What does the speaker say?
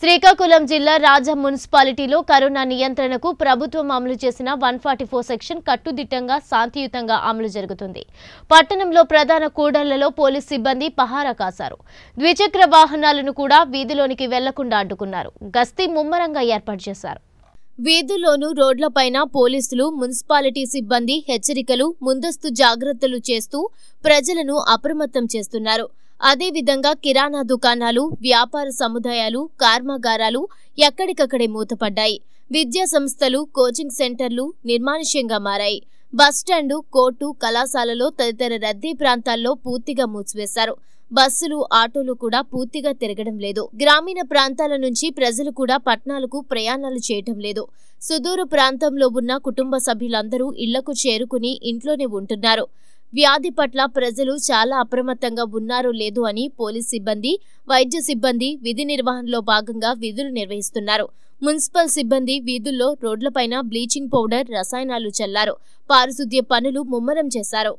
శ్రీకాకుళం జిల్లా రాజా మున్సిపాలిటీలో కరోనా నియంత్రణకు ప్రభుత్వం అమలు చేసిన వన్ ఫార్టీ ఫోర్ సెక్షన్ కట్టుదిట్టంగా శాంతియుతంగా అమలు జరుగుతుంది. పట్టణంలో ప్రధాన కూడళ్ళలో పోలీస్ సిబ్బంది పహారా కాశారు. ద్విచక్ర వాహనాలను కూడా వీధిలోనికి వెళ్ళకుండా అడ్డుకున్నారు. గస్తీ ముమ్మరంగా ఏర్పాటు చేశారు. వీధుల్లోనూ రోడ్లపైన పోలీసులు మున్సిపాలిటీ సిబ్బంది హెచ్చరికలు ముందస్తు జాగ్రత్తలు చేస్తూ ప్రజలను అప్రమత్తం చేస్తున్నారు. అదేవిధంగా కిరాణా దుకాణాలు వ్యాపార సముదాయాలు కర్మాగారాలు ఎక్కడికక్కడే మూతపడ్డాయి. విద్యా సంస్థలు కోచింగ్ సెంటర్లు నిర్మానుష్యంగా మారాయి. బస్టాండు కోర్టు కళాశాలలో తదితర రద్దీ ప్రాంతాల్లో పూర్తిగా మూసివేశారు. బస్సులు ఆటోలు కూడా పూర్తిగా తిరగడం లేదు. గ్రామీణ ప్రాంతాల నుంచి ప్రజలు కూడా పట్టణాలకు ప్రయాణాలు చేయటం లేదు. సుదూర ప్రాంతంలో ఉన్న కుటుంబ సభ్యులందరూ ఇళ్ళకు చేరుకుని ఇంట్లోనే ఉంటున్నారు. వ్యాధి పట్ల ప్రజలు చాలా అప్రమత్తంగా ఉన్నారో లేదు అని పోలీస్ సిబ్బంది వైద్య సిబ్బంది విధి నిర్వహణలో భాగంగా విధులు నిర్వహిస్తున్నారు. మున్సిపల్ సిబ్బంది వీధుల్లో రోడ్లపైన బ్లీచింగ్ పౌడర్ రసాయనాలు చల్లారు. పారిశుద్ధ్య పనులు ముమ్మరం చేశారు.